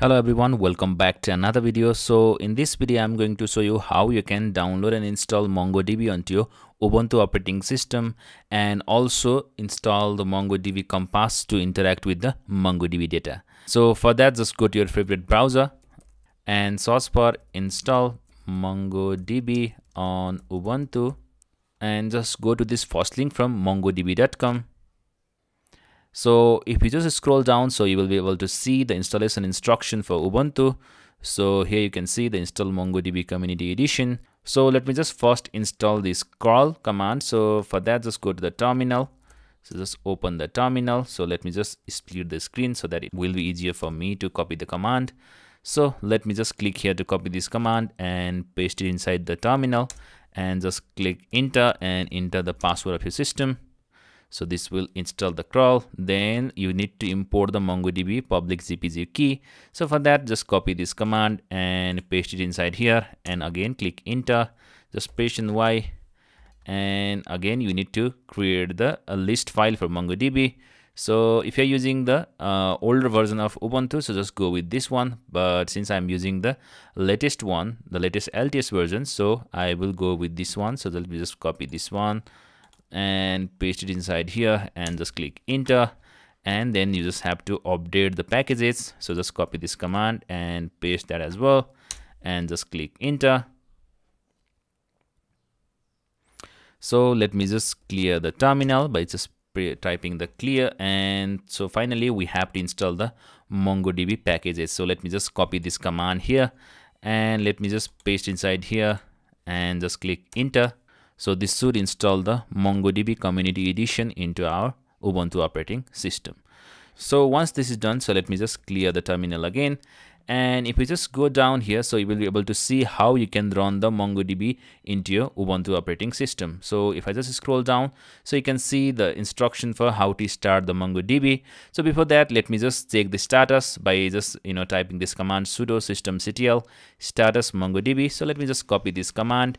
Hello everyone, welcome back to another video. So in this video, I'm going to show you how you can download and install MongoDB onto your Ubuntu operating system and also install the MongoDB Compass to interact with the MongoDB data. So for that, just go to your favorite browser and search for install MongoDB on Ubuntu and just go to this first link from mongodb.com so if you just scroll down, so you will be able to see the installation instruction for Ubuntu. So here you can see the install MongoDB Community Edition. So let me just first install this curl command. So for that, just go to the terminal. So just open the terminal. So let me just split the screen so that it will be easier for me to copy the command. So let me just click here to copy this command and paste it inside the terminal and just click enter and enter the password of your system so this will install the curl. then you need to import the mongodb public gpg key. So for that just copy this command and paste it inside here. And again click enter. Just press y. And again you need to create the list file for mongodb. So if you're using the uh, older version of ubuntu so just go with this one. But since i'm using the latest one the latest lts version so i will go with this one. So let me just copy this one and paste it inside here and just click enter. And then you just have to update the packages. So just copy this command and paste that as well. And just click enter. So let me just clear the terminal by just typing the clear. And so finally we have to install the mongodb packages. So let me just copy this command here. And let me just paste inside here and just click enter so this should install the MongoDB Community Edition into our Ubuntu operating system. So once this is done, so let me just clear the terminal again. And if we just go down here, so you will be able to see how you can run the MongoDB into your Ubuntu operating system. So if I just scroll down, so you can see the instruction for how to start the MongoDB. So before that, let me just check the status by just, you know, typing this command sudo systemctl status MongoDB. So let me just copy this command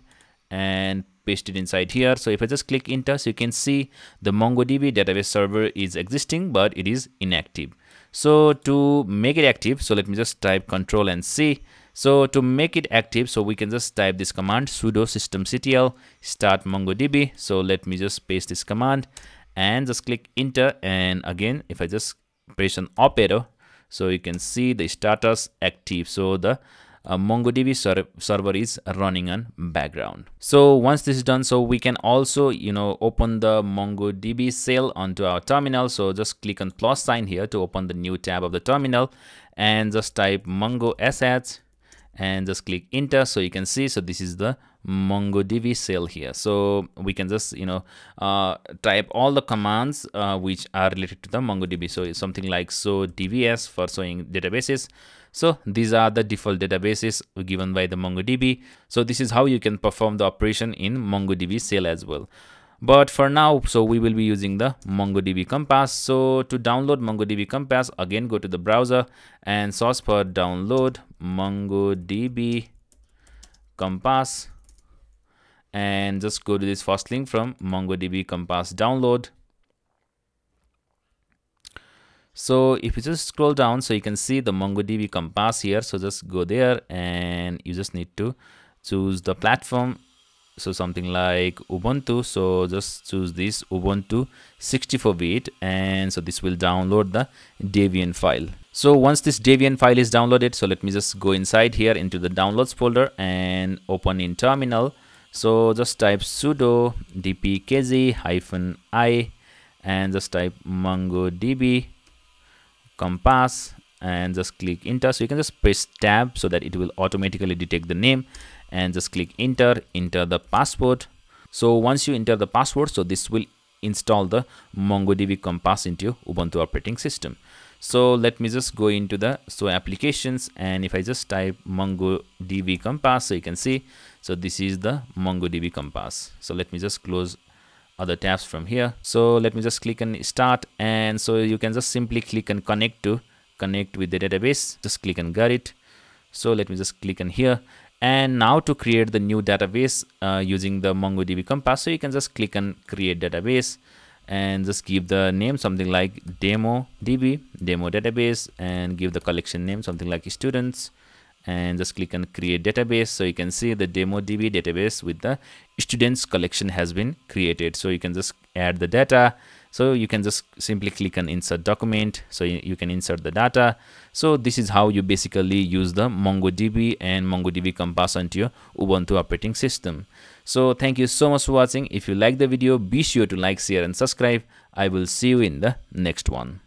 and paste it inside here. So if i just click enter so you can see the mongodb database server is existing but it is inactive. So to make it active so let me just type control and c. So to make it active so we can just type this command sudo systemctl start mongodb. So let me just paste this command and just click enter. And again if i just press an arrow so you can see the status active. So the uh, MongoDB ser server is running on background. So once this is done, so we can also, you know, open the MongoDB shell onto our terminal. So just click on plus sign here to open the new tab of the terminal and just type mongosh and just click enter so you can see so this is the mongodb shell here. So we can just you know uh, type all the commands uh, which are related to the mongodb. So it's something like show dbs for showing databases. So these are the default databases given by the mongodb. So this is how you can perform the operation in mongodb shell as well. But for now so we will be using the mongodb compass. So to download mongodb compass again go to the browser and search for download mongodb compass and just go to this first link from mongodb compass download. So if you just scroll down so you can see the mongodb compass here. So just go there and you just need to choose the platform. So something like ubuntu. So just choose this ubuntu 64 bit. And so this will download the debian file. So once this debian file is downloaded so let me just go inside here into the downloads folder and open in terminal so just type sudo dpkg hyphen i and just type mongodb compass and just click enter. So you can just press tab so that it will automatically detect the name and just click enter enter the password. So once you enter the password so this will install the mongodb compass into your ubuntu operating system. So let me just go into the so applications and if i just type mongodb compass so you can see so this is the mongodb compass. So let me just close other tabs from here. So let me just click on start. And so you can just simply click and connect to connect with the database. Just click and get it. So let me just click on here. And now to create the new database uh, using the MongoDB Compass. So you can just click on create database and just give the name something like demo db demo database and give the collection name something like students and just click on create database. So you can see the demo db database with the students collection has been created. So you can just add the data. So you can just simply click on insert document. So you, can insert the data. So this is how you basically use the mongodb and mongodb compass onto your ubuntu operating system. So thank you so much for watching. If you like the video be sure to like share and subscribe. I will see you in the next one